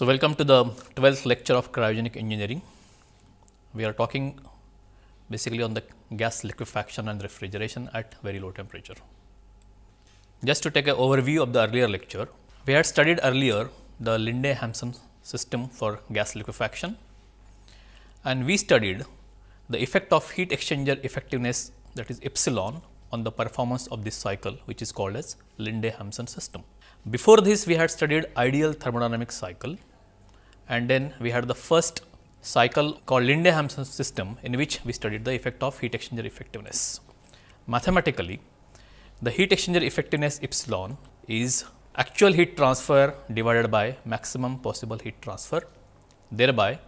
So, welcome to the 12th lecture of cryogenic engineering. We are talking basically on the gas liquefaction and refrigeration at very low temperature. Just to take an overview of the earlier lecture, we had studied earlier the Linde Hampson system for gas liquefaction and we studied the effect of heat exchanger effectiveness that is epsilon on the performance of this cycle which is called as Linde Hampson system. Before this we had studied ideal thermodynamic cycle and then we had the first cycle called Linde Hampson system in which we studied the effect of heat exchanger effectiveness. Mathematically, the heat exchanger effectiveness epsilon is actual heat transfer divided by maximum possible heat transfer. Thereby,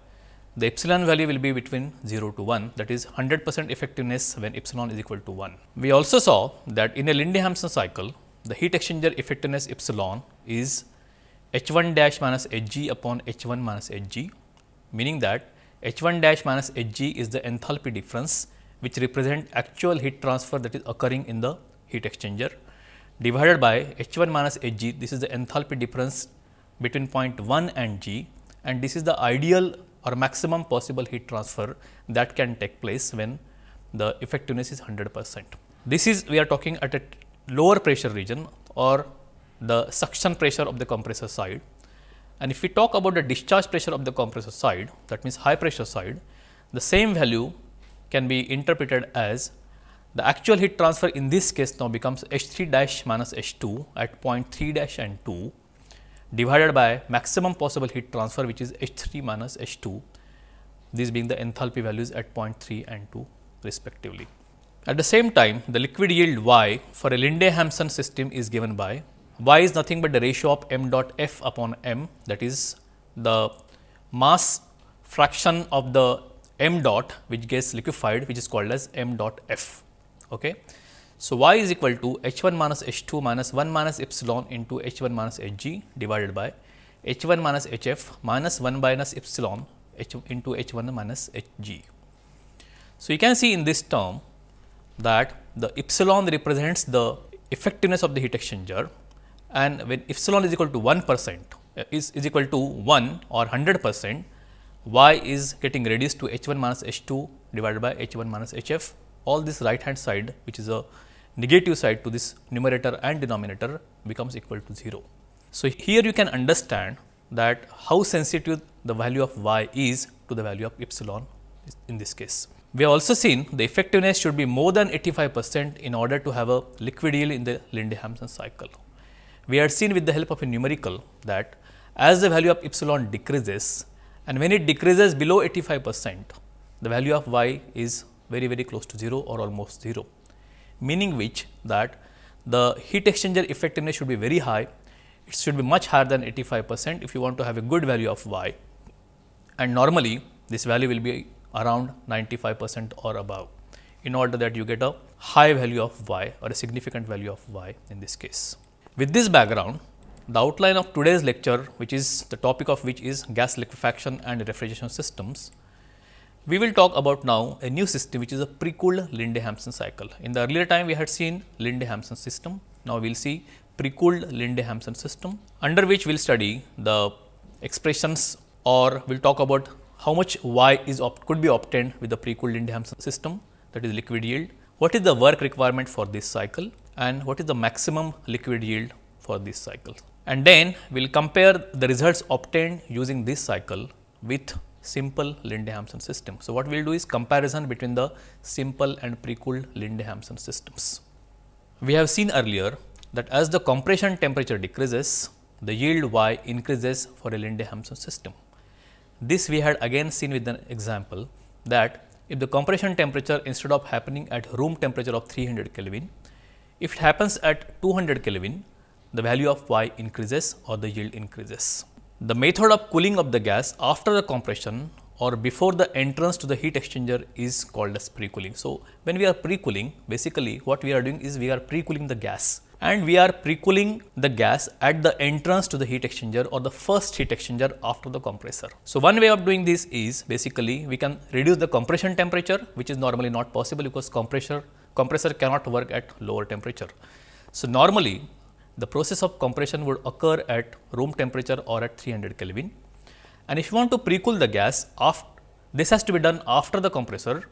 the epsilon value will be between 0 to 1 that is 100 percent effectiveness when epsilon is equal to 1. We also saw that in a Linde Hampson cycle the heat exchanger effectiveness epsilon is h 1 dash minus h g upon h 1 minus h g meaning that h 1 dash minus h g is the enthalpy difference which represent actual heat transfer that is occurring in the heat exchanger divided by h 1 minus h g this is the enthalpy difference between point 1 and g and this is the ideal or maximum possible heat transfer that can take place when the effectiveness is 100 percent. This is we are talking at a lower pressure region or the suction pressure of the compressor side. And if we talk about the discharge pressure of the compressor side that means high pressure side, the same value can be interpreted as the actual heat transfer in this case now becomes H 3 dash minus H 2 at point 3 dash and 2 divided by maximum possible heat transfer which is H 3 minus H 2 these being the enthalpy values at point 3 and 2 respectively. At the same time the liquid yield Y for a Linde Hampson system is given by Y is nothing but the ratio of m dot f upon m that is the mass fraction of the m dot which gets liquefied which is called as m dot f. Okay. So, y is equal to h 1 minus h 2 minus 1 minus epsilon into h 1 minus h g divided by h 1 minus h f minus 1 minus epsilon h into h 1 minus h g. So, you can see in this term that the epsilon represents the effectiveness of the heat exchanger and when epsilon is equal to 1 percent uh, is, is equal to 1 or 100 percent y is getting reduced to h 1 minus h 2 divided by h 1 minus h f all this right hand side which is a negative side to this numerator and denominator becomes equal to 0. So, here you can understand that how sensitive the value of y is to the value of epsilon in this case. We have also seen the effectiveness should be more than 85 percent in order to have a liquid yield in the Linde Hampson cycle. We had seen with the help of a numerical that as the value of epsilon decreases and when it decreases below 85 percent, the value of y is very very close to 0 or almost 0 meaning which that the heat exchanger effectiveness should be very high, it should be much higher than 85 percent if you want to have a good value of y. And normally this value will be around 95 percent or above in order that you get a high value of y or a significant value of y in this case. With this background, the outline of today's lecture which is the topic of which is gas liquefaction and refrigeration systems we will talk about now a new system which is a pre-cooled Linde Hampson cycle. In the earlier time we had seen Linde Hampson system. Now we will see pre-cooled Linde Hampson system under which we will study the expressions or we will talk about how much Y is could be obtained with the pre-cooled Linde Hampson system that is liquid yield. What is the work requirement for this cycle and what is the maximum liquid yield for this cycle. And then we will compare the results obtained using this cycle with simple Linde Hampson system. So, what we will do is comparison between the simple and pre-cooled Linde Hampson systems. We have seen earlier that as the compression temperature decreases, the yield Y increases for a Linde Hampson system. This we had again seen with an example that if the compression temperature instead of happening at room temperature of 300 Kelvin, if it happens at 200 Kelvin, the value of Y increases or the yield increases. The method of cooling of the gas after the compression or before the entrance to the heat exchanger is called as pre-cooling. So, when we are pre-cooling basically what we are doing is we are pre-cooling the gas and we are pre-cooling the gas at the entrance to the heat exchanger or the first heat exchanger after the compressor. So, one way of doing this is basically we can reduce the compression temperature which is normally not possible because compressor compressor cannot work at lower temperature. So, normally the process of compression would occur at room temperature or at 300 Kelvin And if you want to pre-cool the gas, this has to be done after the compressor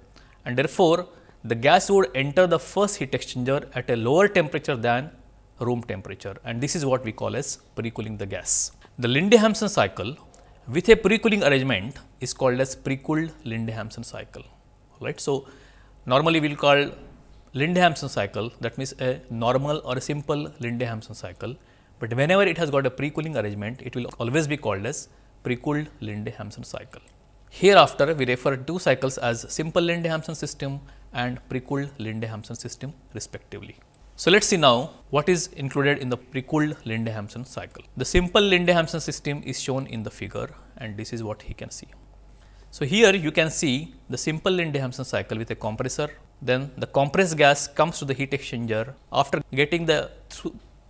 and therefore, the gas would enter the first heat exchanger at a lower temperature than room temperature and this is what we call as pre-cooling the gas. The Linde-Hampson cycle with a pre-cooling arrangement is called as pre-cooled Linde-Hampson cycle. Right. So, normally we will call Linde-Hampson cycle that means a normal or a simple Linde-Hampson cycle, but whenever it has got a pre-cooling arrangement, it will always be called as pre-cooled Linde-Hampson cycle. Hereafter, we refer to cycles as simple Linde-Hampson system and pre-cooled Linde-Hampson system respectively. So, let us see now what is included in the pre-cooled Linde-Hampson cycle. The simple Linde-Hampson system is shown in the figure and this is what he can see. So, here you can see the simple Linde-Hampson cycle with a compressor, then the compressed gas comes to the heat exchanger. After getting the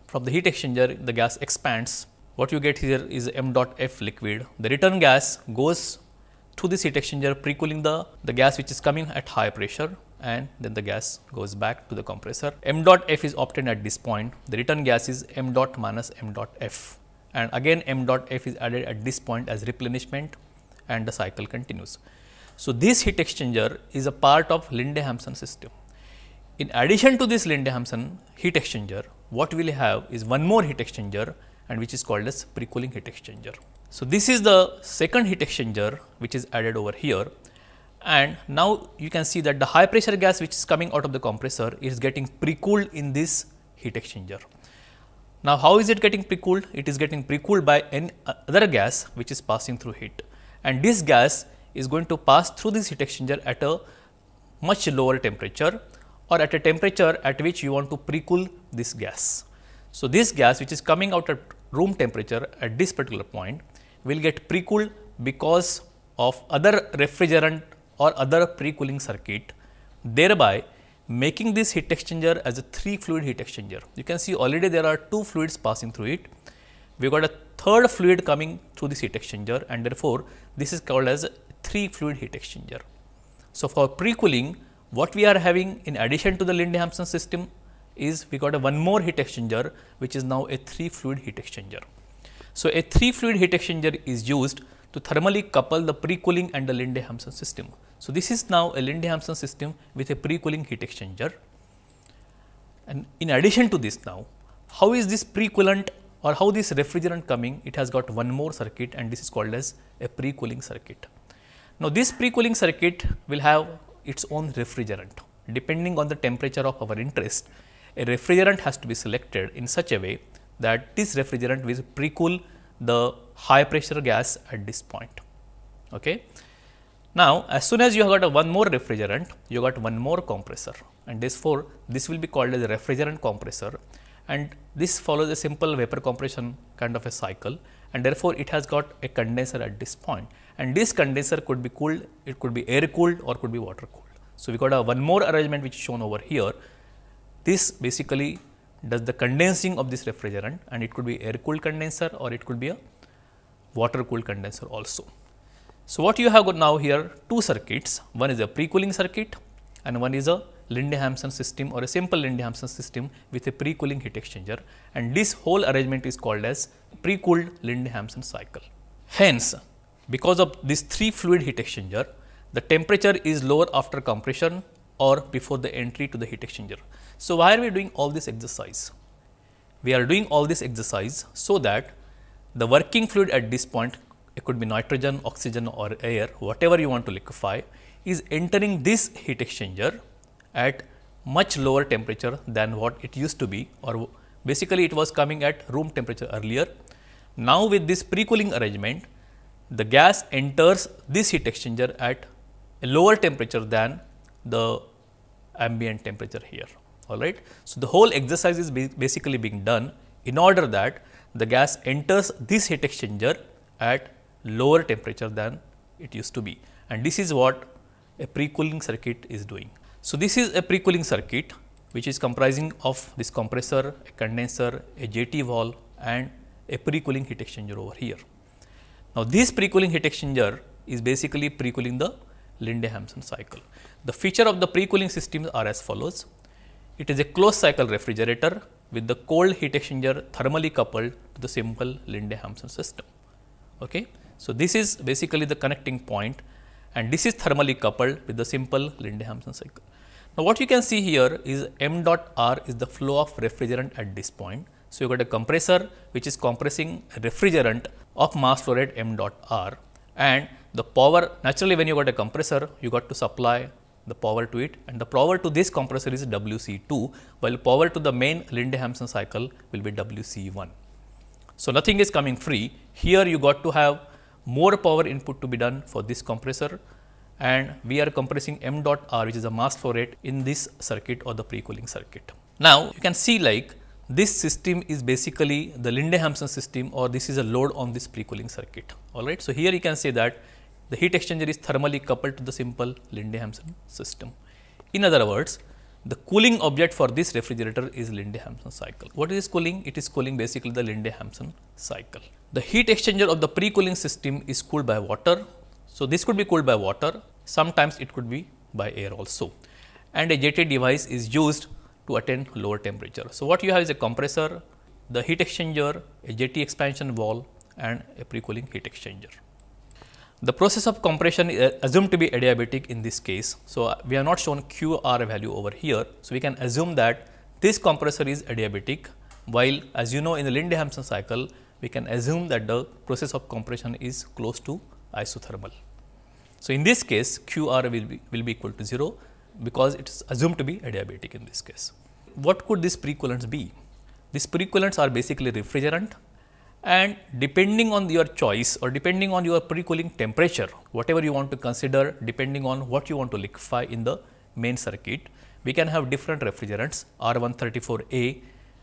from the heat exchanger, the gas expands. What you get here is m dot f liquid. The return gas goes through this heat exchanger pre-cooling the, the gas which is coming at high pressure and then the gas goes back to the compressor. m dot f is obtained at this point, the return gas is m dot minus m dot f and again m dot f is added at this point as replenishment and the cycle continues. So, this heat exchanger is a part of Linde-Hampson system. In addition to this Linde-Hampson heat exchanger, what we will have is one more heat exchanger and which is called as pre-cooling heat exchanger. So, this is the second heat exchanger which is added over here and now you can see that the high pressure gas which is coming out of the compressor is getting pre-cooled in this heat exchanger. Now, how is it getting pre-cooled? It is getting pre-cooled by any other gas which is passing through heat and this gas is going to pass through this heat exchanger at a much lower temperature or at a temperature at which you want to pre-cool this gas. So, this gas which is coming out at room temperature at this particular point will get pre-cooled because of other refrigerant or other pre-cooling circuit, thereby making this heat exchanger as a three fluid heat exchanger. You can see already there are two fluids passing through it. We got a third fluid coming through this heat exchanger and therefore, this is called as three fluid heat exchanger. So, for pre-cooling what we are having in addition to the Linde-Hampson system is we got a one more heat exchanger which is now a three fluid heat exchanger. So, a three fluid heat exchanger is used to thermally couple the pre-cooling and the Linde-Hampson system. So, this is now a Linde-Hampson system with a pre-cooling heat exchanger. And in addition to this now, how is this pre-coolant or how this refrigerant coming? It has got one more circuit and this is called as a pre-cooling circuit. Now, this pre-cooling circuit will have its own refrigerant. Depending on the temperature of our interest, a refrigerant has to be selected in such a way that this refrigerant will pre-cool the high pressure gas at this point. Okay. Now, as soon as you have got a one more refrigerant, you got one more compressor and therefore, this will be called as a refrigerant compressor and this follows a simple vapor compression kind of a cycle and therefore, it has got a condenser at this point and this condenser could be cooled, it could be air cooled or could be water cooled. So, we got a one more arrangement which is shown over here. This basically does the condensing of this refrigerant and it could be air cooled condenser or it could be a water cooled condenser also. So, what you have got now here two circuits, one is a pre-cooling circuit and one is a Linde-Hampson system or a simple Linde-Hampson system with a pre-cooling heat exchanger and this whole arrangement is called as pre-cooled Linde-Hampson cycle. Hence, because of this three fluid heat exchanger, the temperature is lower after compression or before the entry to the heat exchanger. So, why are we doing all this exercise? We are doing all this exercise so that the working fluid at this point, it could be nitrogen, oxygen or air, whatever you want to liquefy, is entering this heat exchanger at much lower temperature than what it used to be or basically it was coming at room temperature earlier. Now, with this pre-cooling arrangement, the gas enters this heat exchanger at a lower temperature than the ambient temperature here all right. So, the whole exercise is basically being done in order that the gas enters this heat exchanger at lower temperature than it used to be and this is what a pre-cooling circuit is doing. So, this is a pre-cooling circuit which is comprising of this compressor, a condenser, a JT valve and a pre-cooling heat exchanger over here. Now, this pre-cooling heat exchanger is basically pre-cooling the Linde-Hampson cycle. The feature of the pre-cooling systems are as follows. It is a closed cycle refrigerator with the cold heat exchanger thermally coupled to the simple Linde-Hampson system. Okay. So, this is basically the connecting point and this is thermally coupled with the simple Linde-Hampson cycle. Now, what you can see here is m dot r is the flow of refrigerant at this point. So, you got a compressor which is compressing refrigerant of mass flow rate m dot r and the power naturally when you got a compressor you got to supply the power to it and the power to this compressor is WC2 while power to the main Linde-Hampson cycle will be WC1. So, nothing is coming free here you got to have more power input to be done for this compressor and we are compressing m dot r which is the mass flow rate in this circuit or the pre-cooling circuit. Now, you can see like this system is basically the Linde-Hampson system or this is a load on this pre-cooling circuit. All right. So, here you can say that the heat exchanger is thermally coupled to the simple Linde-Hampson system. In other words, the cooling object for this refrigerator is Linde-Hampson cycle. What is cooling? It is cooling basically the Linde-Hampson cycle. The heat exchanger of the pre-cooling system is cooled by water. So, this could be cooled by water, sometimes it could be by air also. And a JT device is used to attain lower temperature. So, what you have is a compressor, the heat exchanger, a JT expansion valve and a pre-cooling heat exchanger. The process of compression is assumed to be adiabatic in this case. So, uh, we have not shown QR value over here. So, we can assume that this compressor is adiabatic while as you know in the Linde-Hampson cycle we can assume that the process of compression is close to isothermal. So, in this case QR will be, will be equal to 0 because it is assumed to be adiabatic in this case. What could these precoolants be? These precoolants are basically refrigerant and depending on your choice or depending on your pre-cooling temperature, whatever you want to consider depending on what you want to liquefy in the main circuit, we can have different refrigerants R134A,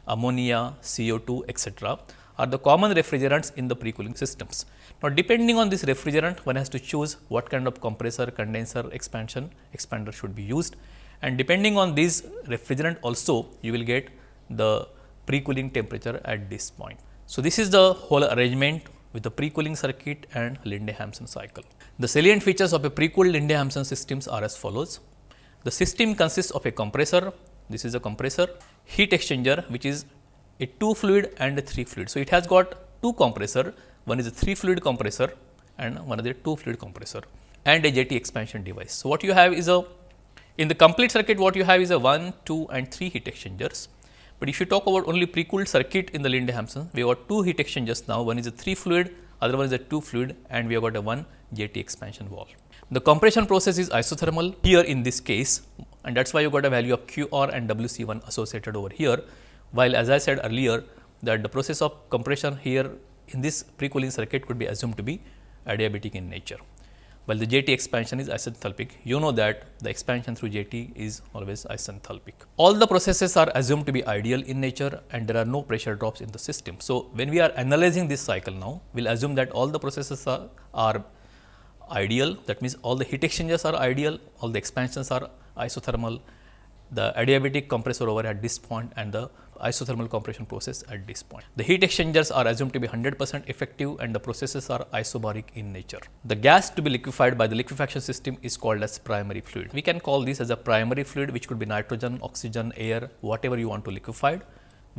ammonia, CO2 etc are the common refrigerants in the pre-cooling systems. Now, depending on this refrigerant, one has to choose what kind of compressor, condenser, expansion, expander should be used and depending on this refrigerant also you will get the pre-cooling temperature at this point. So, this is the whole arrangement with the pre-cooling circuit and Linde-Hampson cycle. The salient features of a pre-cooled Linde-Hampson systems are as follows. The system consists of a compressor, this is a compressor, heat exchanger which is a 2 fluid and a 3 fluid. So, it has got two compressor, one is a 3 fluid compressor and one is a 2 fluid compressor and a JT expansion device. So, what you have is a in the complete circuit what you have is a 1, 2 and 3 heat exchangers. But if you talk about only pre-cooled circuit in the Linde-Hampson, we have got two heat exchangers now, one is a 3 fluid, other one is a 2 fluid and we have got a 1 JT expansion valve. The compression process is isothermal here in this case and that is why you got a value of QR and WC1 associated over here while as I said earlier that the process of compression here in this pre-cooling circuit could be assumed to be adiabatic in nature. While the JT expansion is isenthalpic, you know that the expansion through JT is always isenthalpic. All the processes are assumed to be ideal in nature and there are no pressure drops in the system. So, when we are analyzing this cycle now, we will assume that all the processes are, are ideal, that means all the heat exchangers are ideal, all the expansions are isothermal, the adiabatic compressor over at this point and the isothermal compression process at this point. The heat exchangers are assumed to be 100 percent effective and the processes are isobaric in nature. The gas to be liquefied by the liquefaction system is called as primary fluid. We can call this as a primary fluid which could be nitrogen, oxygen, air, whatever you want to liquefy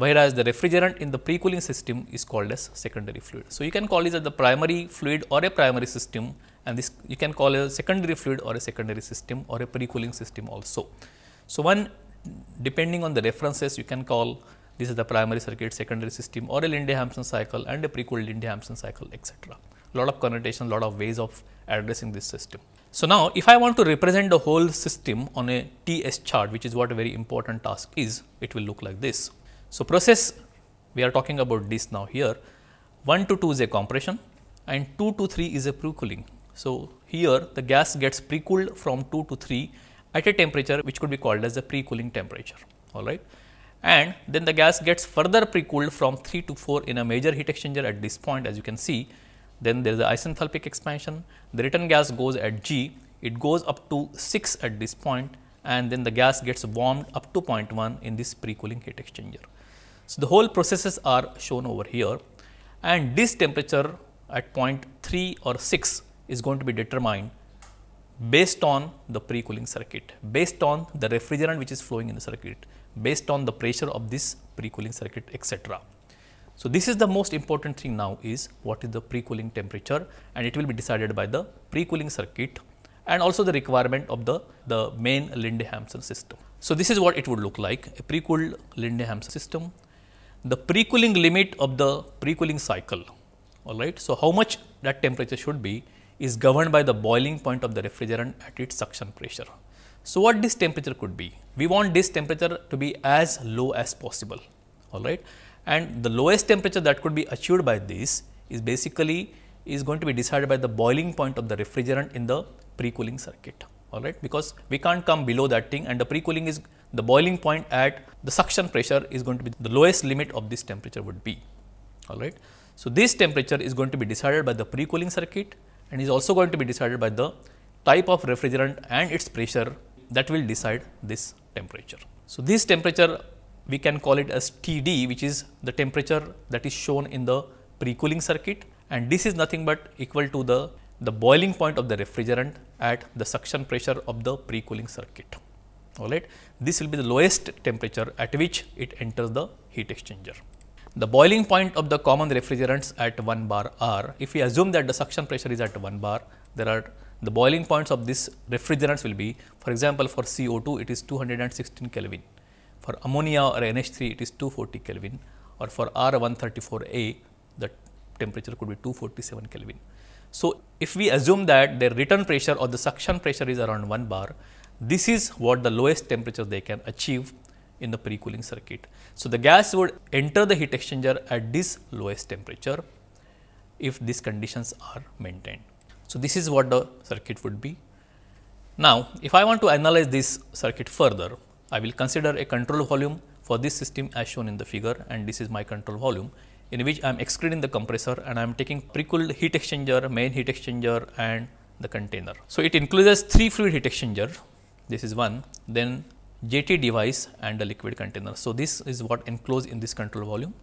whereas the refrigerant in the pre-cooling system is called as secondary fluid. So, you can call this as the primary fluid or a primary system and this you can call a secondary fluid or a secondary system or a pre-cooling system also. So, one depending on the references you can call this is the primary circuit, secondary system or a Linde-Hampson cycle and a pre-cooled Linde-Hampson cycle etc. Lot of connotation, lot of ways of addressing this system. So, now if I want to represent the whole system on a TS chart which is what a very important task is, it will look like this. So, process we are talking about this now here 1 to 2 is a compression and 2 to 3 is a pre-cooling. So, here the gas gets pre-cooled from 2 to 3 at a temperature which could be called as the pre-cooling temperature all right? And then the gas gets further pre-cooled from 3 to 4 in a major heat exchanger at this point as you can see. Then there is the isenthalpic expansion. The return gas goes at G. It goes up to 6 at this point and then the gas gets warmed up to 0.1 in this pre-cooling heat exchanger. So, the whole processes are shown over here. And this temperature at 0.3 or 6 is going to be determined based on the pre-cooling circuit, based on the refrigerant which is flowing in the circuit, based on the pressure of this pre-cooling circuit etc. So, this is the most important thing now is what is the pre-cooling temperature and it will be decided by the pre-cooling circuit and also the requirement of the, the main Linde-Hampson system. So, this is what it would look like a pre-cooled Linde-Hampson system. The pre-cooling limit of the pre-cooling cycle alright. So, how much that temperature should be is governed by the boiling point of the refrigerant at its suction pressure. So, what this temperature could be? We want this temperature to be as low as possible alright and the lowest temperature that could be achieved by this is basically is going to be decided by the boiling point of the refrigerant in the pre-cooling circuit all right because we can't come below that thing and the pre-cooling is the boiling point at the suction pressure is going to be the lowest limit of this temperature would be all right. So, this temperature is going to be decided by the pre-cooling circuit and is also going to be decided by the type of refrigerant and its pressure that will decide this temperature. So, this temperature we can call it as TD which is the temperature that is shown in the pre-cooling circuit and this is nothing but equal to the, the boiling point of the refrigerant at the suction pressure of the pre-cooling circuit. Alright. This will be the lowest temperature at which it enters the heat exchanger. The boiling point of the common refrigerants at 1 bar are, if we assume that the suction pressure is at 1 bar, there are the boiling points of this refrigerants will be, for example, for CO2 it is 216 Kelvin, for ammonia or NH3 it is 240 Kelvin or for R134A the temperature could be 247 Kelvin. So, if we assume that their return pressure or the suction pressure is around 1 bar, this is what the lowest temperature they can achieve in the pre-cooling circuit. So, the gas would enter the heat exchanger at this lowest temperature if these conditions are maintained. So, this is what the circuit would be. Now, if I want to analyze this circuit further, I will consider a control volume for this system as shown in the figure and this is my control volume in which I am excluding the compressor and I am taking pre-cooled heat exchanger, main heat exchanger and the container. So, it includes three fluid heat exchanger, this is one, then JT device and the liquid container. So, this is what enclosed in this control volume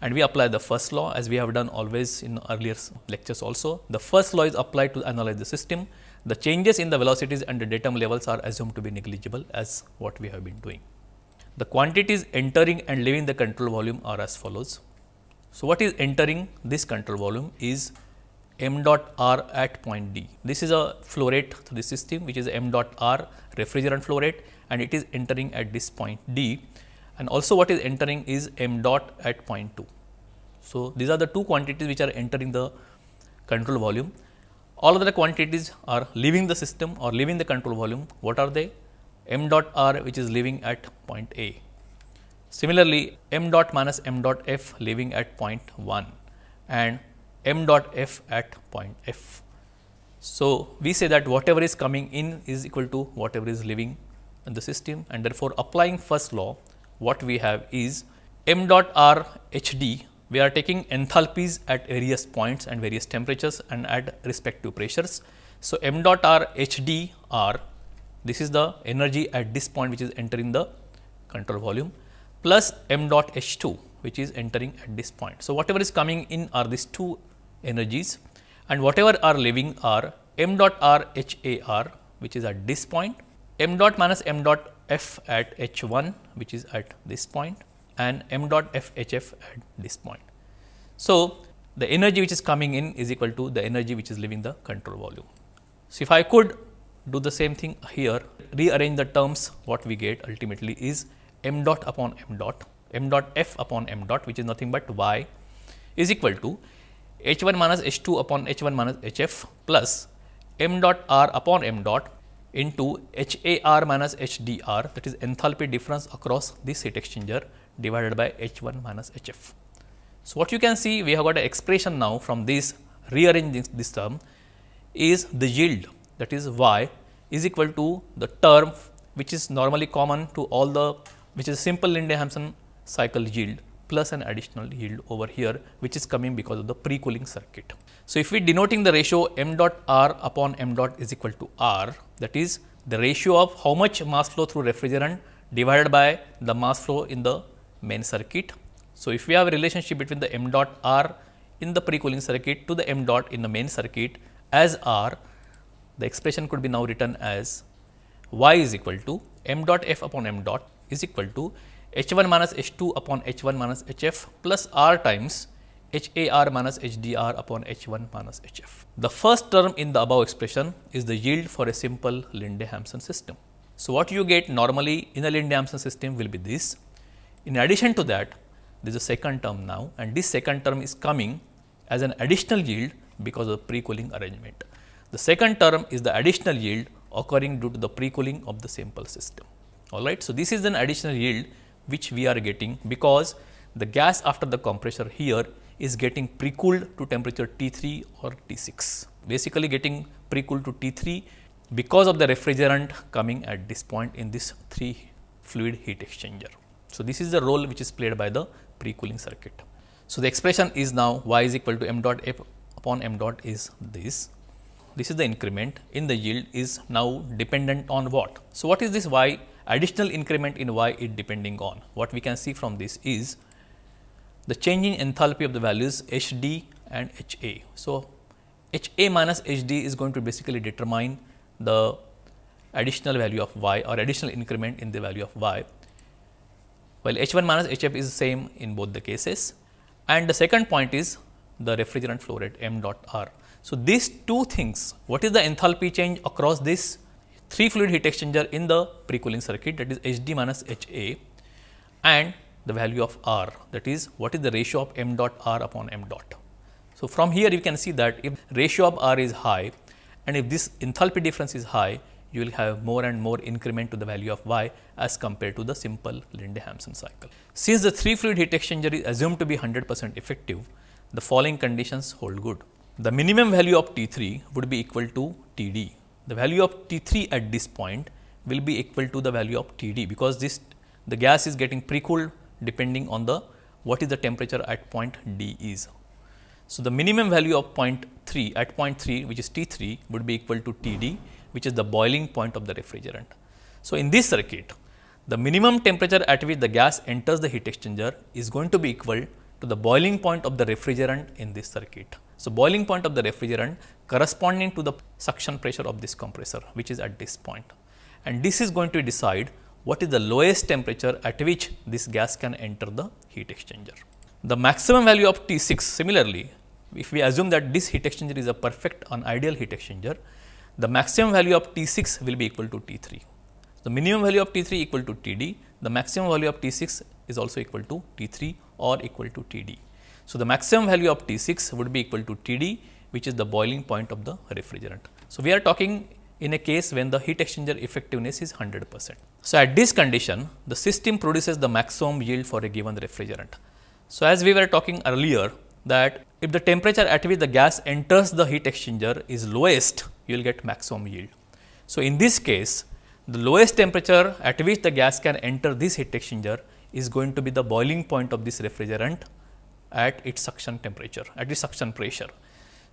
and we apply the first law as we have done always in earlier lectures also. The first law is applied to analyze the system the changes in the velocities and the datum levels are assumed to be negligible as what we have been doing. The quantities entering and leaving the control volume are as follows. So, what is entering this control volume is m dot r at point D. This is a flow rate to the system which is m dot r refrigerant flow rate and it is entering at this point D and also what is entering is m dot at point 2. So, these are the two quantities which are entering the control volume all of the quantities are leaving the system or leaving the control volume. What are they? m dot r which is leaving at point A. Similarly, m dot minus m dot f leaving at point 1 and m dot f at point f. So, we say that whatever is coming in is equal to whatever is leaving in the system and therefore, applying first law what we have is m dot r h d we are taking enthalpies at various points and various temperatures and at respective pressures. So, m dot r h d r this is the energy at this point which is entering the control volume plus m dot h 2 which is entering at this point. So, whatever is coming in are these two energies and whatever are leaving are m dot r h a r which is at this point, m dot minus m dot f at h 1 which is at this point and m dot f h f at this point. So, the energy which is coming in is equal to the energy which is leaving the control volume. So, if I could do the same thing here, rearrange the terms what we get ultimately is m dot upon m dot, m dot f upon m dot which is nothing but y is equal to h 1 minus h 2 upon h 1 minus h f plus m dot r upon m dot into h a r minus h d r that is enthalpy difference across this heat exchanger divided by H 1 minus H f. So, what you can see we have got an expression now from this rearranging this, this term is the yield that is y is equal to the term which is normally common to all the which is simple Linde-Hampson cycle yield plus an additional yield over here which is coming because of the pre-cooling circuit. So, if we denoting the ratio m dot r upon m dot is equal to r that is the ratio of how much mass flow through refrigerant divided by the mass flow in the main circuit. So, if we have a relationship between the m dot r in the pre-cooling circuit to the m dot in the main circuit as r, the expression could be now written as y is equal to m dot f upon m dot is equal to H1 minus H2 upon H1 minus HF plus R times HAR minus HDR upon H1 minus HF. The first term in the above expression is the yield for a simple Linde-Hampson system. So, what you get normally in a Linde-Hampson system will be this. In addition to that, there is a second term now and this second term is coming as an additional yield because of pre-cooling arrangement. The second term is the additional yield occurring due to the pre-cooling of the simple system. Alright. So, this is an additional yield which we are getting because the gas after the compressor here is getting pre-cooled to temperature T3 or T6. Basically getting pre-cooled to T3 because of the refrigerant coming at this point in this 3 fluid heat exchanger. So, this is the role which is played by the pre-cooling circuit. So, the expression is now y is equal to m dot f upon m dot is this. This is the increment in the yield is now dependent on what? So, what is this y additional increment in y it depending on? What we can see from this is the change in enthalpy of the values H d and H a. So, H a minus H d is going to basically determine the additional value of y or additional increment in the value of y, while H 1 minus H f is the same in both the cases. And the second point is the refrigerant flow rate m dot r. So, these two things, what is the enthalpy change across this 3 fluid heat exchanger in the pre-cooling circuit that is H d minus H a and the value of r that is what is the ratio of m dot r upon m dot. So, from here you can see that if ratio of r is high and if this enthalpy difference is high you will have more and more increment to the value of y as compared to the simple Linde-Hampson cycle. Since the 3 fluid heat exchanger is assumed to be 100 percent effective, the following conditions hold good. The minimum value of T 3 would be equal to T d. The value of T 3 at this point will be equal to the value of T d because this the gas is getting pre-cooled depending on the what is the temperature at point D is. So, the minimum value of point 3 at point 3 which is T 3 would be equal to T d which is the boiling point of the refrigerant. So, in this circuit the minimum temperature at which the gas enters the heat exchanger is going to be equal to the boiling point of the refrigerant in this circuit. So, boiling point of the refrigerant corresponding to the suction pressure of this compressor which is at this point and this is going to decide what is the lowest temperature at which this gas can enter the heat exchanger. The maximum value of T 6 similarly if we assume that this heat exchanger is a perfect unideal heat exchanger the maximum value of T 6 will be equal to T 3. The minimum value of T 3 equal to T d, the maximum value of T 6 is also equal to T 3 or equal to T d. So, the maximum value of T 6 would be equal to T d which is the boiling point of the refrigerant. So, we are talking in a case when the heat exchanger effectiveness is 100 percent. So, at this condition the system produces the maximum yield for a given refrigerant. So, as we were talking earlier that if the temperature at which the gas enters the heat exchanger is lowest, you will get maximum yield. So, in this case, the lowest temperature at which the gas can enter this heat exchanger is going to be the boiling point of this refrigerant at its suction temperature, at its suction pressure.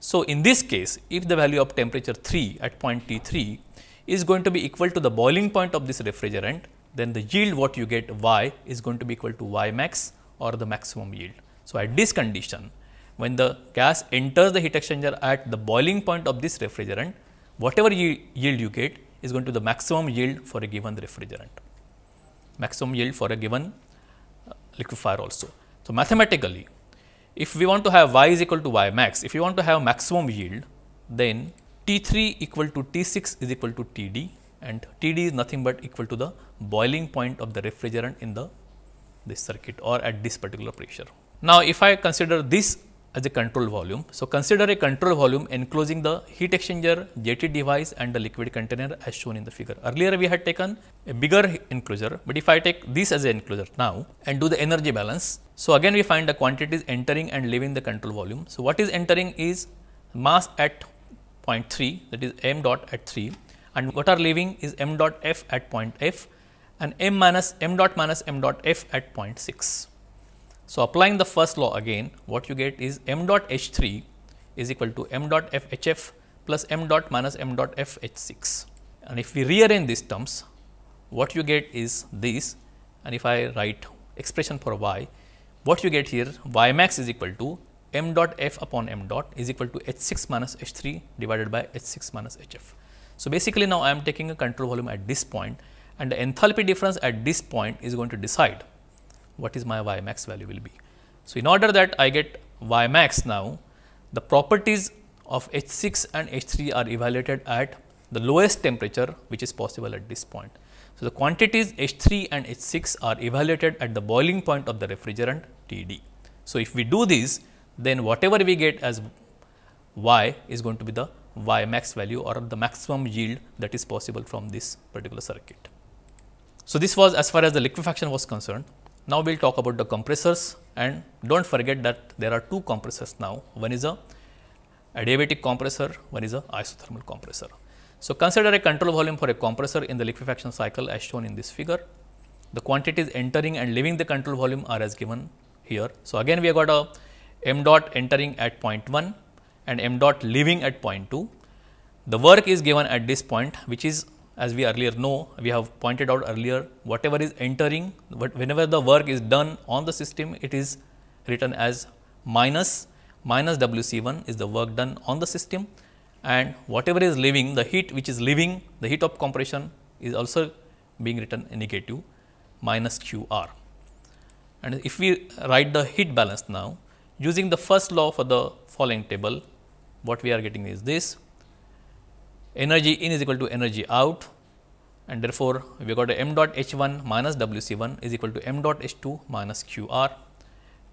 So, in this case, if the value of temperature 3 at point T 3 is going to be equal to the boiling point of this refrigerant, then the yield what you get y is going to be equal to y max or the maximum yield. So, at this condition, when the gas enters the heat exchanger at the boiling point of this refrigerant, whatever yield you get is going to the maximum yield for a given refrigerant, maximum yield for a given uh, liquefier also. So, mathematically, if we want to have y is equal to y max, if you want to have maximum yield, then T 3 equal to T 6 is equal to T d and T d is nothing but equal to the boiling point of the refrigerant in the this circuit or at this particular pressure. Now, if I consider this as a control volume. So, consider a control volume enclosing the heat exchanger, JT device and the liquid container as shown in the figure. Earlier we had taken a bigger enclosure, but if I take this as an enclosure now and do the energy balance. So, again we find the quantities entering and leaving the control volume. So, what is entering is mass at point 3 that is m dot at 3 and what are leaving is m dot f at point f and m minus m dot minus m dot f at point 6. So, applying the first law again what you get is m dot h 3 is equal to m dot f h f plus m dot minus m dot f h 6. And if we rearrange these terms what you get is this and if I write expression for y what you get here y max is equal to m dot f upon m dot is equal to h 6 minus h 3 divided by h 6 minus h f. So, basically now I am taking a control volume at this point and the enthalpy difference at this point is going to decide what is my y max value will be. So, in order that I get y max now, the properties of H 6 and H 3 are evaluated at the lowest temperature which is possible at this point. So, the quantities H 3 and H 6 are evaluated at the boiling point of the refrigerant T d. So, if we do this then whatever we get as y is going to be the y max value or the maximum yield that is possible from this particular circuit. So, this was as far as the liquefaction was concerned. Now, we will talk about the compressors and do not forget that there are two compressors now. One is a adiabatic compressor, one is a isothermal compressor. So, consider a control volume for a compressor in the liquefaction cycle as shown in this figure. The quantities entering and leaving the control volume are as given here. So, again we have got a m dot entering at point 1 and m dot leaving at point 2. The work is given at this point which is as we earlier know we have pointed out earlier whatever is entering whenever the work is done on the system it is written as minus minus W c 1 is the work done on the system and whatever is leaving the heat which is leaving the heat of compression is also being written in negative minus q r. And if we write the heat balance now using the first law for the following table what we are getting is this energy in is equal to energy out and therefore, we got a m dot h 1 minus w c 1 is equal to m dot h 2 minus q r.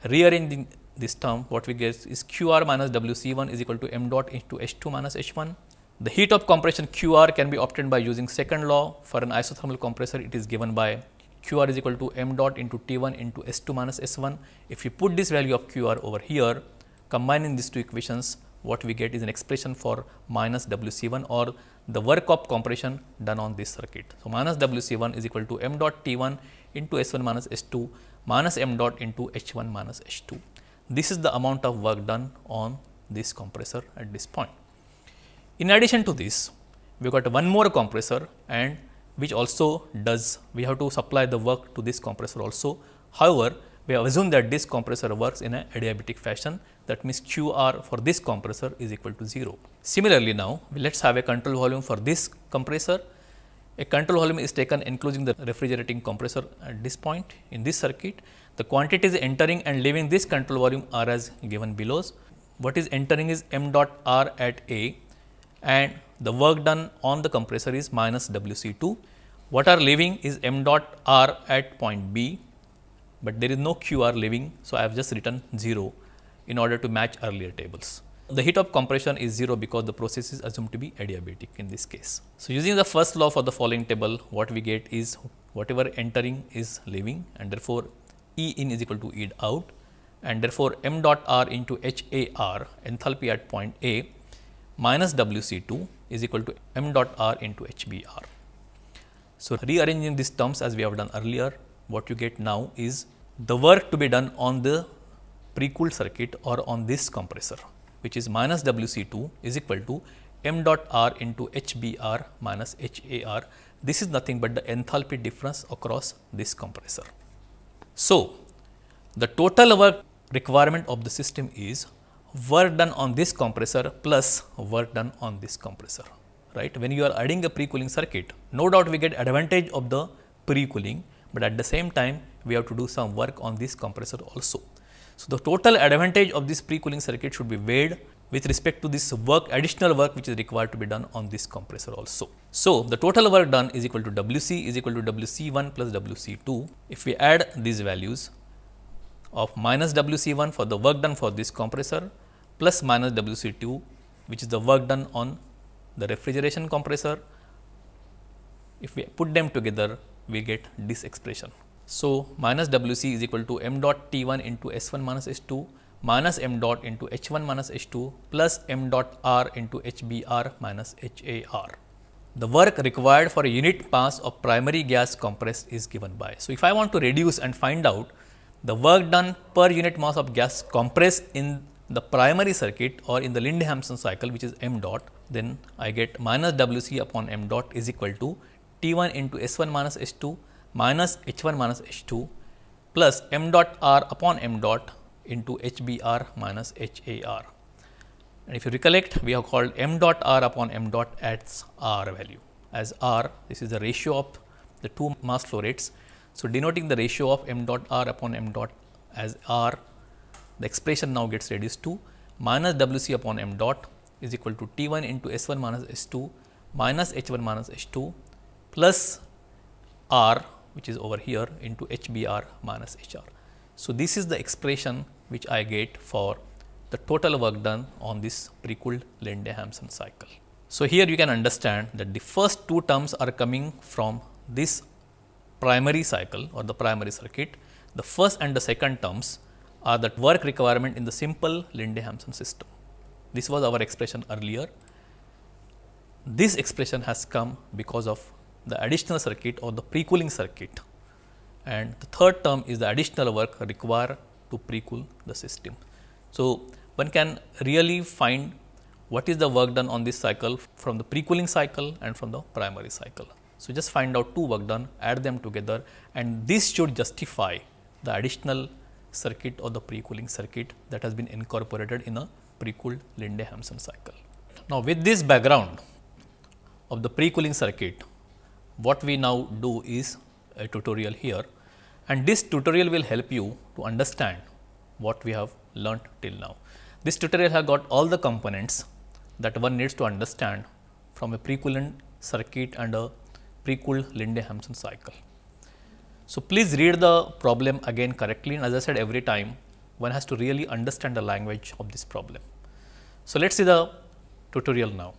Rearranging this term what we get is q r minus w c 1 is equal to m dot into h 2 minus h 1. The heat of compression q r can be obtained by using second law for an isothermal compressor it is given by q r is equal to m dot into T 1 into S 2 minus S 1. If you put this value of q r over here combining these two equations what we get is an expression for minus W c 1 or the work of compression done on this circuit. So, minus W c 1 is equal to m dot T 1 into S 1 minus S 2 minus m dot into H 1 minus H 2. This is the amount of work done on this compressor at this point. In addition to this, we got one more compressor and which also does, we have to supply the work to this compressor also. However, we have assumed that this compressor works in a adiabatic fashion that means q r for this compressor is equal to 0. Similarly, now let us have a control volume for this compressor. A control volume is taken enclosing the refrigerating compressor at this point in this circuit. The quantities entering and leaving this control volume are as given below. What is entering is m dot r at A and the work done on the compressor is minus W c 2. What are leaving is m dot r at point B but there is no QR leaving. So, I have just written 0 in order to match earlier tables. The heat of compression is 0 because the process is assumed to be adiabatic in this case. So, using the first law for the following table what we get is whatever entering is leaving and therefore, E in is equal to E out and therefore, m dot r into H A r enthalpy at point A minus W c 2 is equal to m dot r into H B r. So, rearranging these terms as we have done earlier what you get now is the work to be done on the pre-cooled circuit or on this compressor which is minus W c 2 is equal to m dot r into H b r minus H a r. This is nothing but the enthalpy difference across this compressor. So, the total work requirement of the system is work done on this compressor plus work done on this compressor right. When you are adding a pre-cooling circuit no doubt we get advantage of the pre-cooling but at the same time we have to do some work on this compressor also. So, the total advantage of this pre-cooling circuit should be weighed with respect to this work additional work which is required to be done on this compressor also. So, the total work done is equal to W c is equal to W c 1 plus W c 2. If we add these values of minus W c 1 for the work done for this compressor plus minus W c 2 which is the work done on the refrigeration compressor. If we put them together we get this expression. So, minus W c is equal to m dot T 1 into S 1 minus S 2 minus m dot into H 1 minus H 2 plus m dot R into H B R minus H A R. The work required for a unit mass of primary gas compressed is given by. So, if I want to reduce and find out the work done per unit mass of gas compressed in the primary circuit or in the Linde-Hampson cycle which is m dot, then I get minus W c upon m dot is equal to T 1 into S 1 minus S 2 minus H 1 minus H 2 plus m dot r upon m dot into H b r minus H a r. And if you recollect, we have called m dot r upon m dot as r value as r this is the ratio of the two mass flow rates. So, denoting the ratio of m dot r upon m dot as r, the expression now gets reduced to minus W c upon m dot is equal to T 1 into S 1 minus S 2 minus H 1 minus H 2 plus R which is over here into H B r minus H r. So, this is the expression which I get for the total work done on this pre-cooled Linde-Hampson cycle. So, here you can understand that the first two terms are coming from this primary cycle or the primary circuit. The first and the second terms are the work requirement in the simple Linde-Hampson system. This was our expression earlier. This expression has come because of the additional circuit or the pre-cooling circuit and the third term is the additional work required to pre-cool the system. So, one can really find what is the work done on this cycle from the pre-cooling cycle and from the primary cycle. So, just find out two work done, add them together and this should justify the additional circuit or the pre-cooling circuit that has been incorporated in a pre-cooled Linde-Hampson cycle. Now, with this background of the pre-cooling circuit, what we now do is a tutorial here and this tutorial will help you to understand what we have learnt till now. This tutorial has got all the components that one needs to understand from a pre-coolant circuit and a pre-cooled Linde-Hampson cycle. So, please read the problem again correctly and as I said every time one has to really understand the language of this problem. So, let us see the tutorial now.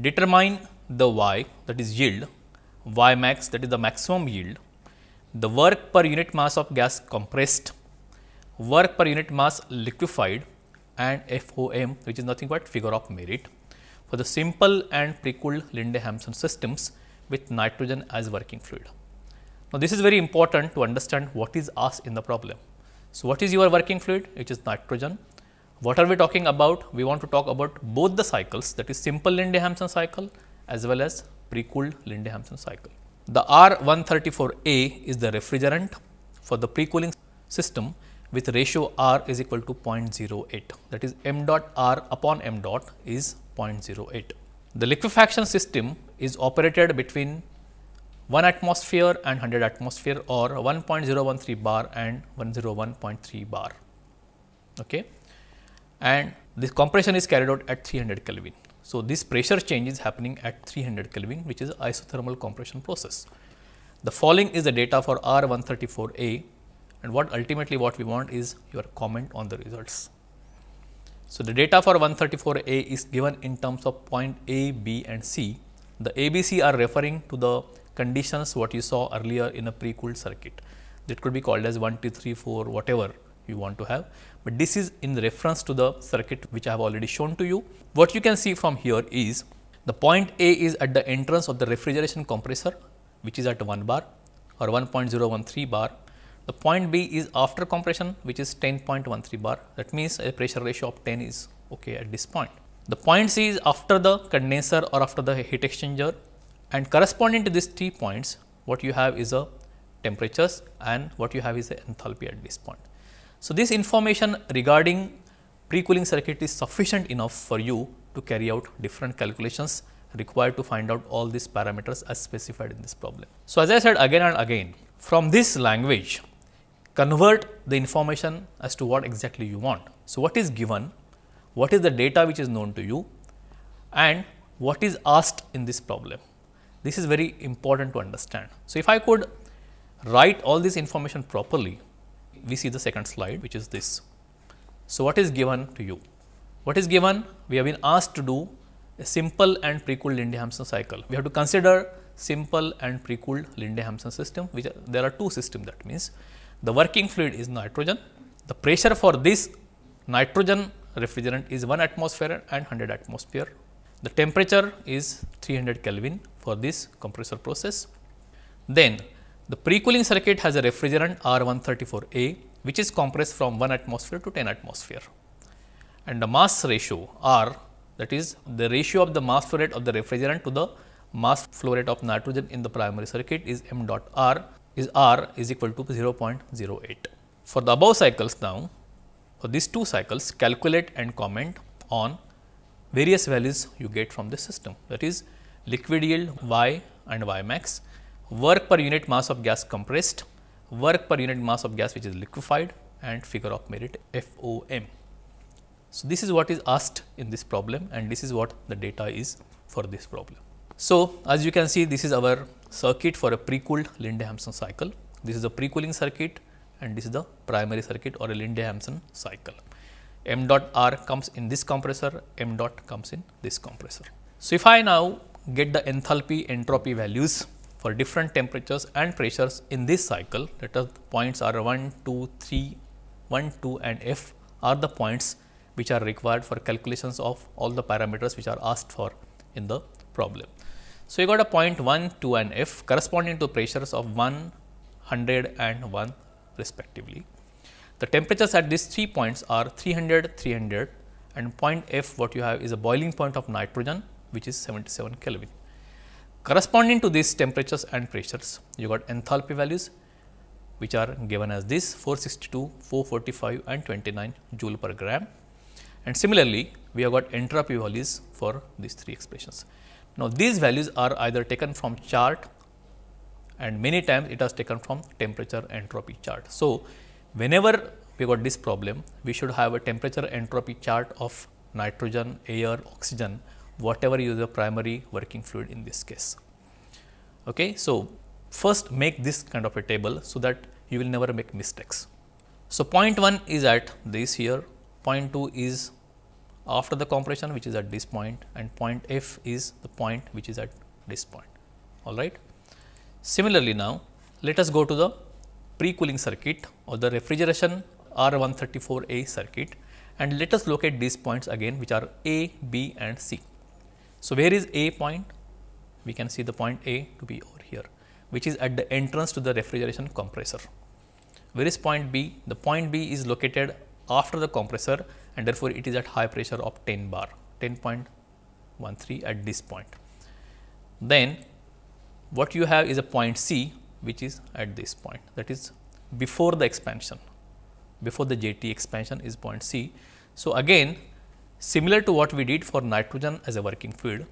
Determine the y that is yield, y max that is the maximum yield, the work per unit mass of gas compressed, work per unit mass liquefied and FOM which is nothing but figure of merit for the simple and pre-cooled Linde-Hampson systems with nitrogen as working fluid. Now, this is very important to understand what is asked in the problem. So, what is your working fluid? It is nitrogen. What are we talking about? We want to talk about both the cycles that is simple Linde-Hampson cycle as well as pre-cooled Linde-Hampson cycle. The R134A is the refrigerant for the pre-cooling system with ratio R is equal to 0.08 that is m dot R upon m dot is 0.08. The liquefaction system is operated between 1 atmosphere and 100 atmosphere or 1.013 bar and 101.3 bar. Okay. And this compression is carried out at 300 Kelvin. So, this pressure change is happening at 300 Kelvin which is isothermal compression process. The following is the data for R134A and what ultimately what we want is your comment on the results. So, the data for 134A is given in terms of point A, B and C. The ABC are referring to the conditions what you saw earlier in a pre-cooled circuit that could be called as 1, 2, 3, 4 whatever you want to have, but this is in reference to the circuit which I have already shown to you. What you can see from here is the point A is at the entrance of the refrigeration compressor which is at 1 bar or 1.013 bar. The point B is after compression which is 10.13 bar that means a pressure ratio of 10 is okay at this point. The point C is after the condenser or after the heat exchanger and corresponding to these three points what you have is a temperatures and what you have is a enthalpy at this point. So, this information regarding pre-cooling circuit is sufficient enough for you to carry out different calculations required to find out all these parameters as specified in this problem. So, as I said again and again from this language convert the information as to what exactly you want. So, what is given, what is the data which is known to you and what is asked in this problem. This is very important to understand. So, if I could write all this information properly, we see the second slide which is this. So, what is given to you? What is given? We have been asked to do a simple and pre-cooled Linde-Hampson cycle. We have to consider simple and pre-cooled Linde-Hampson system which are, there are two system that means the working fluid is nitrogen. The pressure for this nitrogen refrigerant is 1 atmosphere and 100 atmosphere the temperature is 300 Kelvin for this compressor process. Then the pre-cooling circuit has a refrigerant R134A which is compressed from 1 atmosphere to 10 atmosphere and the mass ratio R that is the ratio of the mass flow rate of the refrigerant to the mass flow rate of nitrogen in the primary circuit is m dot R is R is equal to 0.08. For the above cycles now, for these two cycles calculate and comment on various values you get from the system that is liquid yield y and y max, work per unit mass of gas compressed, work per unit mass of gas which is liquefied and figure of merit FOM. So, this is what is asked in this problem and this is what the data is for this problem. So, as you can see this is our circuit for a pre-cooled Linde-Hampson cycle. This is a pre-cooling circuit and this is the primary circuit or a Linde-Hampson cycle. m dot r comes in this compressor, m dot comes in this compressor. So, if I now get the enthalpy entropy values for different temperatures and pressures in this cycle, let us points are 1, 2, 3, 1, 2 and f are the points which are required for calculations of all the parameters which are asked for in the problem. So, you got a point 1, 2 and f corresponding to pressures of 1, 100 and 1 respectively. The temperatures at these three points are 300, 300 and point f what you have is a boiling point of nitrogen which is 77 Kelvin. Corresponding to these temperatures and pressures, you got enthalpy values which are given as this 462, 445 and 29 joule per gram. And similarly, we have got entropy values for these three expressions. Now, these values are either taken from chart and many times it has taken from temperature entropy chart. So, whenever we got this problem, we should have a temperature entropy chart of nitrogen, air, oxygen, whatever is the primary working fluid in this case. Okay. So, first make this kind of a table, so that you will never make mistakes. So, point 1 is at this here, point 2 is after the compression which is at this point and point f is the point which is at this point all right. Similarly, now let us go to the pre-cooling circuit or the refrigeration R134A circuit and let us locate these points again which are A, B and C. So, where is A point? We can see the point A to be over here which is at the entrance to the refrigeration compressor. Where is point B? The point B is located after the compressor and therefore, it is at high pressure of 10 bar 10.13 at this point. Then what you have is a point C which is at this point that is before the expansion before the JT expansion is point C. So, again similar to what we did for nitrogen as a working fluid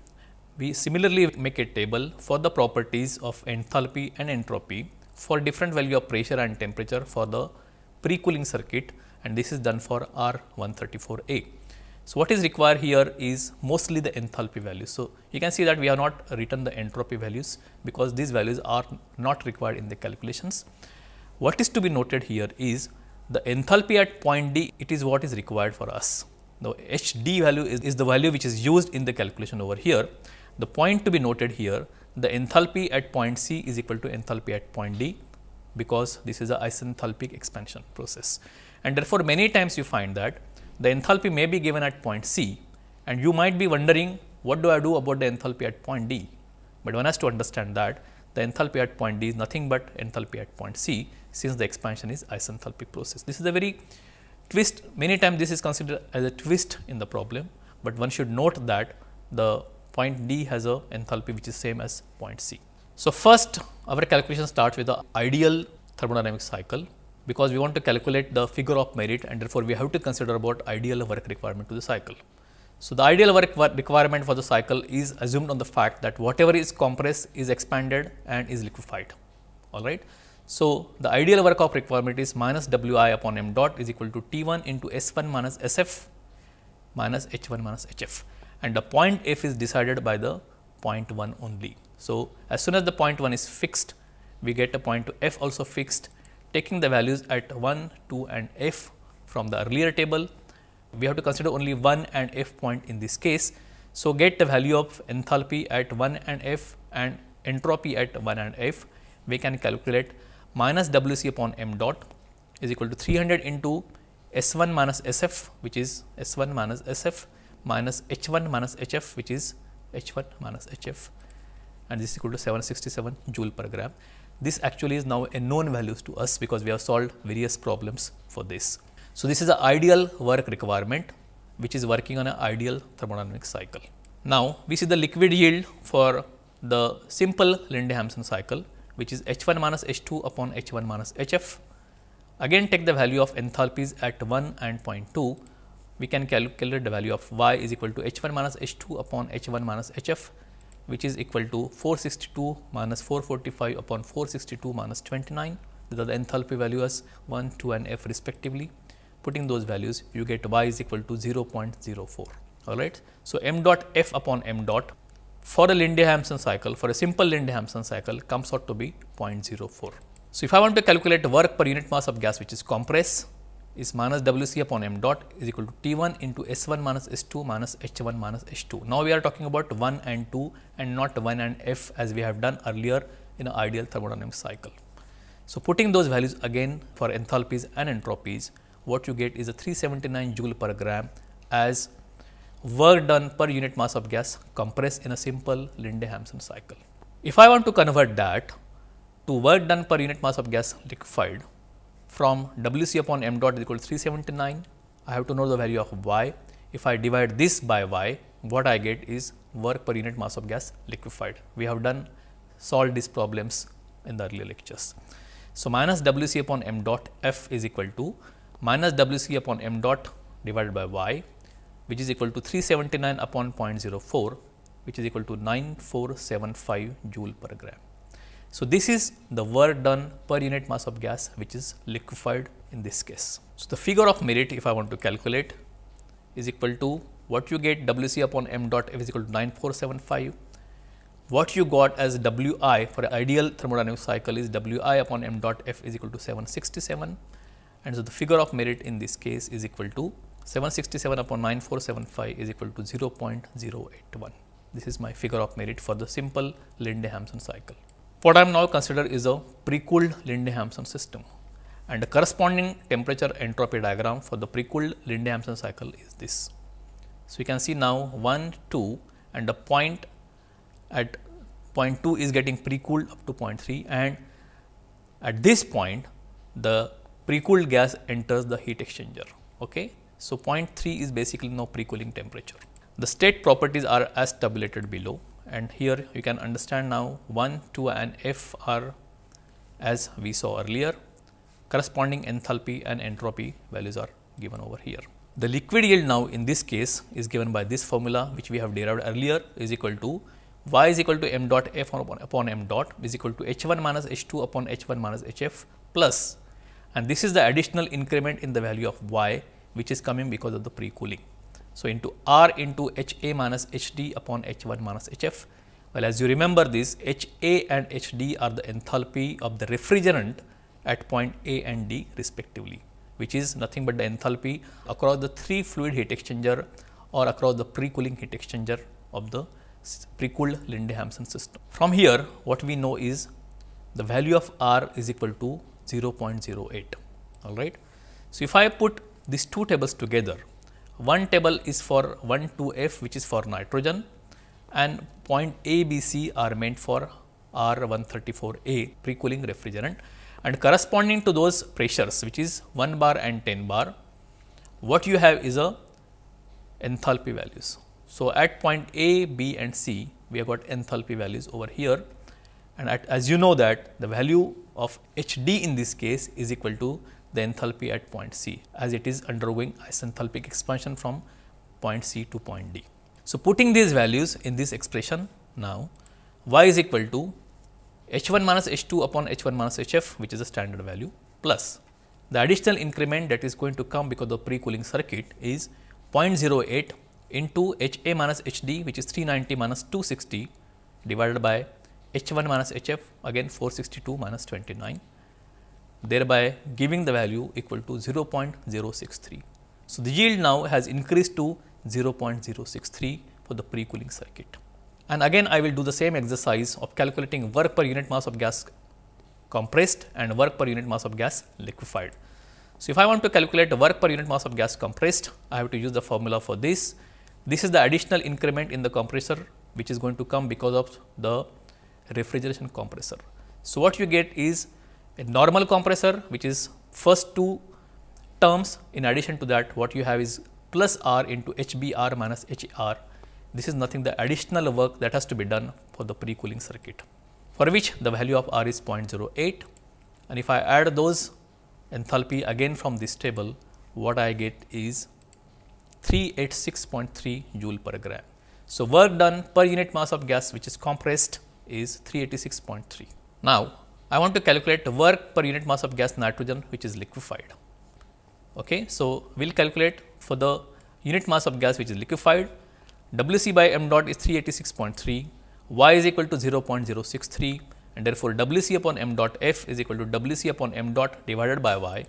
we similarly make a table for the properties of enthalpy and entropy for different value of pressure and temperature for the pre-cooling circuit and this is done for R134A. So, what is required here is mostly the enthalpy values. So, you can see that we have not written the entropy values because these values are not required in the calculations. What is to be noted here is the enthalpy at point D, it is what is required for us. The HD value is, is the value which is used in the calculation over here. The point to be noted here, the enthalpy at point C is equal to enthalpy at point D because this is a isenthalpic expansion process and therefore, many times you find that the enthalpy may be given at point C and you might be wondering what do I do about the enthalpy at point D, but one has to understand that the enthalpy at point D is nothing but enthalpy at point C since the expansion is isenthalpic process. This is a very twist many times this is considered as a twist in the problem, but one should note that the point D has a enthalpy which is same as point C. So, first our calculation starts with the ideal thermodynamic cycle because we want to calculate the figure of merit and therefore, we have to consider about ideal work requirement to the cycle. So, the ideal work requirement for the cycle is assumed on the fact that whatever is compressed is expanded and is liquefied. All right. So, the ideal work of requirement is minus W i upon m dot is equal to T 1 into S 1 minus S f minus H 1 minus H f and the point f is decided by the point 1 only. So, as soon as the point 1 is fixed, we get a point to f also fixed taking the values at 1, 2 and f from the earlier table. We have to consider only 1 and f point in this case. So, get the value of enthalpy at 1 and f and entropy at 1 and f. We can calculate minus W c upon m dot is equal to 300 into S 1 minus S f which is S 1 minus S f minus H 1 minus H f which is H 1 minus H f and this is equal to 767 joule per gram. This actually is now a known values to us because we have solved various problems for this. So, this is the ideal work requirement which is working on an ideal thermodynamic cycle. Now, we see the liquid yield for the simple Linde-Hampson cycle which is H 1 minus H 2 upon H 1 minus H f. Again take the value of enthalpies at 1 and 0.2, we can calculate the value of y is equal to H 1 minus H 2 upon H 1 minus H f which is equal to 462 minus 445 upon 462 minus 29 these are the enthalpy values 1, 2 and f respectively. Putting those values you get y is equal to 0.04 alright. So, m dot f upon m dot for a Linde-Hampson cycle for a simple Linde-Hampson cycle comes out to be 0.04. So, if I want to calculate work per unit mass of gas which is compressed is minus WC upon m dot is equal to T1 into S1 minus S2 minus H1 minus H2. Now, we are talking about 1 and 2 and not 1 and F as we have done earlier in an ideal thermodynamic cycle. So, putting those values again for enthalpies and entropies, what you get is a 379 joule per gram as work done per unit mass of gas compressed in a simple Linde-Hampson cycle. If I want to convert that to work done per unit mass of gas liquefied, from Wc upon m dot is equal to 379, I have to know the value of y. If I divide this by y, what I get is work per unit mass of gas liquefied. We have done solved these problems in the earlier lectures. So, minus Wc upon m dot f is equal to minus Wc upon m dot divided by y which is equal to 379 upon 0.04 which is equal to 9475 joule per gram. So, this is the work done per unit mass of gas which is liquefied in this case. So, the figure of merit if I want to calculate is equal to what you get W c upon m dot f is equal to 9475. What you got as W i for ideal thermodynamic cycle is W i upon m dot f is equal to 767 and so the figure of merit in this case is equal to 767 upon 9475 is equal to 0.081. This is my figure of merit for the simple Linde-Hampson cycle. What I am now consider is a pre-cooled Linde-Hampson system and the corresponding temperature entropy diagram for the pre-cooled Linde-Hampson cycle is this. So, you can see now 1, 2 and the point at point 2 is getting pre-cooled up to point 3 and at this point the pre-cooled gas enters the heat exchanger. Okay. So, point 0.3 is basically no pre-cooling temperature. The state properties are as tabulated below and here you can understand now 1, 2 and F are as we saw earlier corresponding enthalpy and entropy values are given over here. The liquid yield now in this case is given by this formula which we have derived earlier is equal to y is equal to m dot f upon, upon m dot is equal to h 1 minus h 2 upon h 1 minus h f plus and this is the additional increment in the value of y which is coming because of the pre-cooling. So, into R into H A minus H D upon H 1 minus H f. Well, as you remember this H A and H D are the enthalpy of the refrigerant at point A and D respectively, which is nothing but the enthalpy across the three fluid heat exchanger or across the pre-cooling heat exchanger of the pre-cooled Linde-Hampson system. From here, what we know is the value of R is equal to 0.08, all right. So, if I put these two tables together, one table is for 1 2 F which is for nitrogen and point A, B, C are meant for R 134A pre-cooling refrigerant. And corresponding to those pressures which is 1 bar and 10 bar, what you have is a enthalpy values. So, at point A, B and C we have got enthalpy values over here. And at, as you know that the value of H d in this case is equal to the enthalpy at point C as it is undergoing isenthalpic expansion from point C to point D. So, putting these values in this expression now y is equal to h 1 minus h 2 upon h 1 minus h f which is a standard value plus the additional increment that is going to come because of pre-cooling circuit is 0.08 into h a minus h d which is 390 minus 260 divided by h 1 minus h f again 462 minus 29 thereby giving the value equal to 0.063. So, the yield now has increased to 0.063 for the pre-cooling circuit. And again I will do the same exercise of calculating work per unit mass of gas compressed and work per unit mass of gas liquefied. So, if I want to calculate work per unit mass of gas compressed, I have to use the formula for this. This is the additional increment in the compressor which is going to come because of the refrigeration compressor. So, what you get is a normal compressor which is first two terms in addition to that what you have is plus R into HBR minus HR. This is nothing the additional work that has to be done for the pre-cooling circuit for which the value of R is 0.08 and if I add those enthalpy again from this table what I get is 386.3 joule per gram. So, work done per unit mass of gas which is compressed is 386.3. Now, I want to calculate work per unit mass of gas nitrogen which is liquefied. Okay. So, we will calculate for the unit mass of gas which is liquefied WC by m dot is 386.3, y is equal to 0.063 and therefore, WC upon m dot f is equal to WC upon m dot divided by y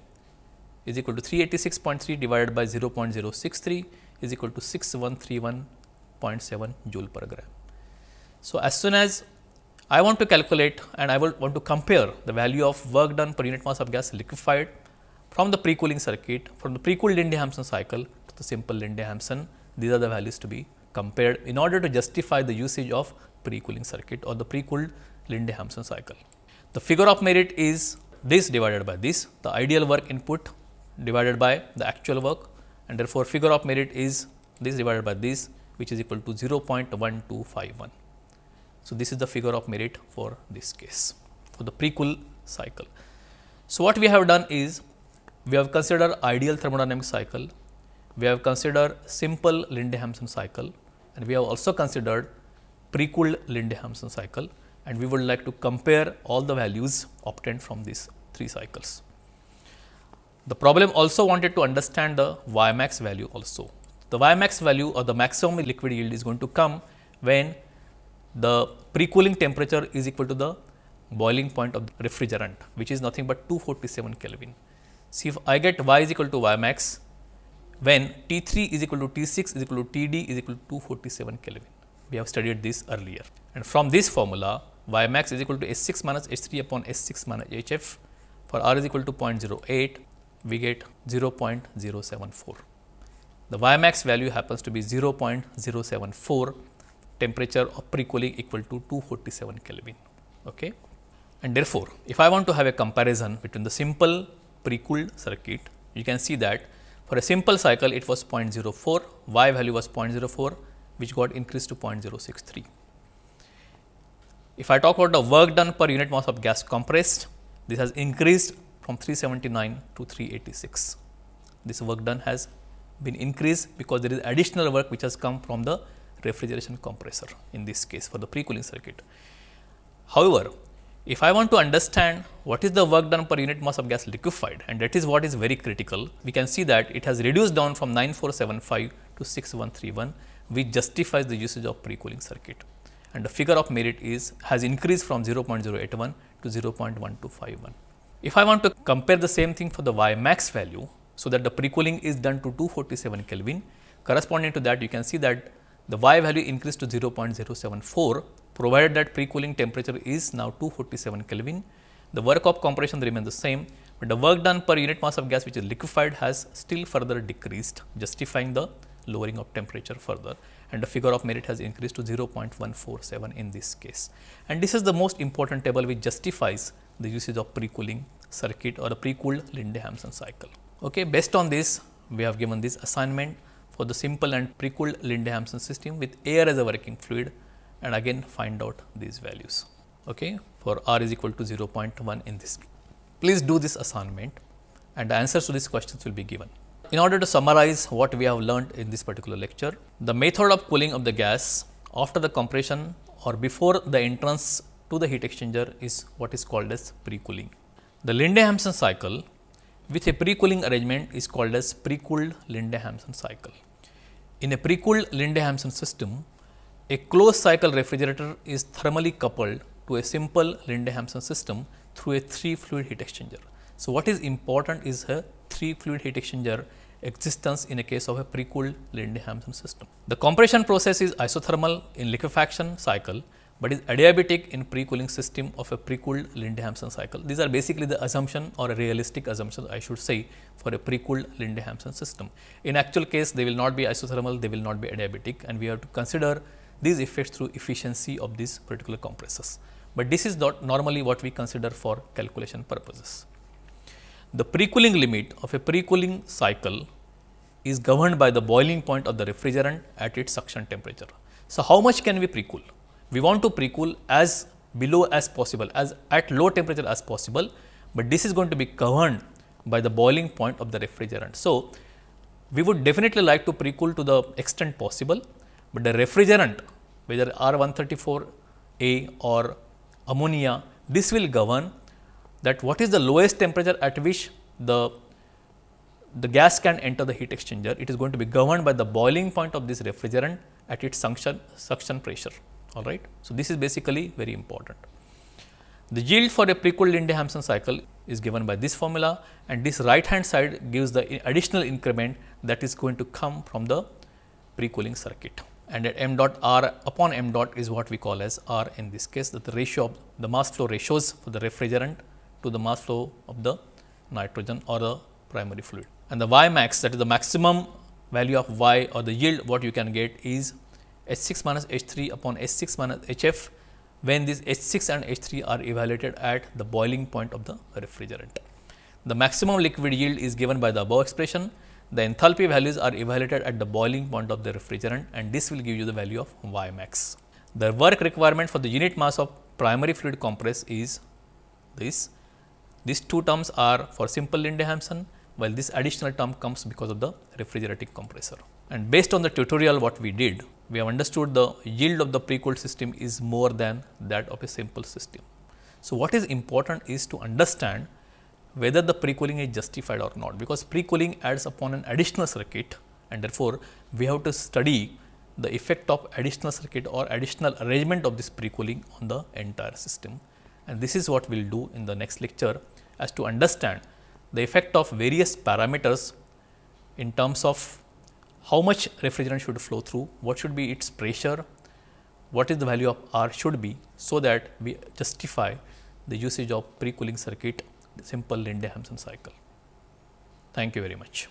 is equal to 386.3 divided by 0.063 is equal to 6131.7 joule per gram. So, as soon as I want to calculate and I will want to compare the value of work done per unit mass of gas liquefied from the pre-cooling circuit from the pre-cooled Linde-Hampson cycle to the simple Linde-Hampson, these are the values to be compared in order to justify the usage of pre-cooling circuit or the pre-cooled Linde-Hampson cycle. The figure of merit is this divided by this, the ideal work input divided by the actual work and therefore, figure of merit is this divided by this which is equal to 0.1251. So, this is the figure of merit for this case for the pre-cool cycle. So, what we have done is we have considered ideal thermodynamic cycle, we have considered simple Linde-Hampson cycle and we have also considered pre-cooled Linde-Hampson cycle and we would like to compare all the values obtained from these three cycles. The problem also wanted to understand the Ymax value also. The Ymax value or the maximum liquid yield is going to come when the pre-cooling temperature is equal to the boiling point of the refrigerant which is nothing but 247 Kelvin. See if I get y is equal to y max, when T3 is equal to T6 is equal to Td is equal to 247 Kelvin. We have studied this earlier and from this formula y max is equal to S6 minus H3 upon S6 minus HF for R is equal to 0.08 we get 0.074. The y max value happens to be 0.074 temperature of pre-cooling equal to 247 Kelvin. Okay. And therefore, if I want to have a comparison between the simple pre-cooled circuit, you can see that for a simple cycle it was 0.04, Y value was 0.04 which got increased to 0.063. If I talk about the work done per unit mass of gas compressed, this has increased from 379 to 386. This work done has been increased because there is additional work which has come from the refrigeration compressor in this case for the pre-cooling circuit. However, if I want to understand what is the work done per unit mass of gas liquefied and that is what is very critical, we can see that it has reduced down from 9475 to 6131 which justifies the usage of pre-cooling circuit and the figure of merit is has increased from 0.081 to 0.1251. If I want to compare the same thing for the Y max value, so that the pre-cooling is done to 247 Kelvin, corresponding to that you can see that the Y value increased to 0.074 provided that pre-cooling temperature is now 247 Kelvin. The work of compression remains the same, but the work done per unit mass of gas which is liquefied has still further decreased justifying the lowering of temperature further and the figure of merit has increased to 0.147 in this case. And this is the most important table which justifies the usage of pre-cooling circuit or a pre-cooled Linde-Hampson cycle. Okay, based on this, we have given this assignment for the simple and pre-cooled Linde-Hampson system with air as a working fluid and again find out these values. Okay, for R is equal to 0.1 in this. Please do this assignment and the answers to these questions will be given. In order to summarize what we have learned in this particular lecture, the method of cooling of the gas after the compression or before the entrance to the heat exchanger is what is called as pre-cooling. The Linde-Hampson cycle with a pre-cooling arrangement is called as pre-cooled Linde-Hampson cycle. In a pre-cooled Linde-Hampson system, a closed cycle refrigerator is thermally coupled to a simple Linde-Hampson system through a three fluid heat exchanger. So, what is important is a three fluid heat exchanger existence in a case of a pre-cooled Linde-Hampson system. The compression process is isothermal in liquefaction cycle but is adiabatic in pre-cooling system of a pre-cooled Linde-Hampson cycle. These are basically the assumption or a realistic assumption I should say for a pre-cooled Linde-Hampson system. In actual case they will not be isothermal, they will not be adiabatic and we have to consider these effects through efficiency of these particular compressors. But this is not normally what we consider for calculation purposes. The pre-cooling limit of a pre-cooling cycle is governed by the boiling point of the refrigerant at its suction temperature. So, how much can we pre-cool? We want to pre-cool as below as possible as at low temperature as possible, but this is going to be governed by the boiling point of the refrigerant. So, we would definitely like to pre-cool to the extent possible, but the refrigerant whether R134A or ammonia this will govern that what is the lowest temperature at which the the gas can enter the heat exchanger, it is going to be governed by the boiling point of this refrigerant at its suction, suction pressure. All right. So, this is basically very important. The yield for a pre-cooled Linde-Hampson cycle is given by this formula and this right hand side gives the additional increment that is going to come from the pre-cooling circuit and at m dot r upon m dot is what we call as r in this case that the ratio of the mass flow ratios for the refrigerant to the mass flow of the nitrogen or the primary fluid. And the y max that is the maximum value of y or the yield what you can get is H 6 minus H 3 upon H 6 minus H f when these H 6 and H 3 are evaluated at the boiling point of the refrigerant. The maximum liquid yield is given by the above expression the enthalpy values are evaluated at the boiling point of the refrigerant and this will give you the value of Y max. The work requirement for the unit mass of primary fluid compress is this. These two terms are for simple Linde-Hampson while this additional term comes because of the refrigerating compressor. And based on the tutorial what we did, we have understood the yield of the pre-cooled system is more than that of a simple system. So, what is important is to understand whether the pre-cooling is justified or not because pre-cooling adds upon an additional circuit and therefore, we have to study the effect of additional circuit or additional arrangement of this pre-cooling on the entire system. And this is what we will do in the next lecture as to understand the effect of various parameters in terms of how much refrigerant should flow through, what should be its pressure, what is the value of R should be, so that we justify the usage of pre-cooling circuit the simple Linde-Hampson cycle. Thank you very much.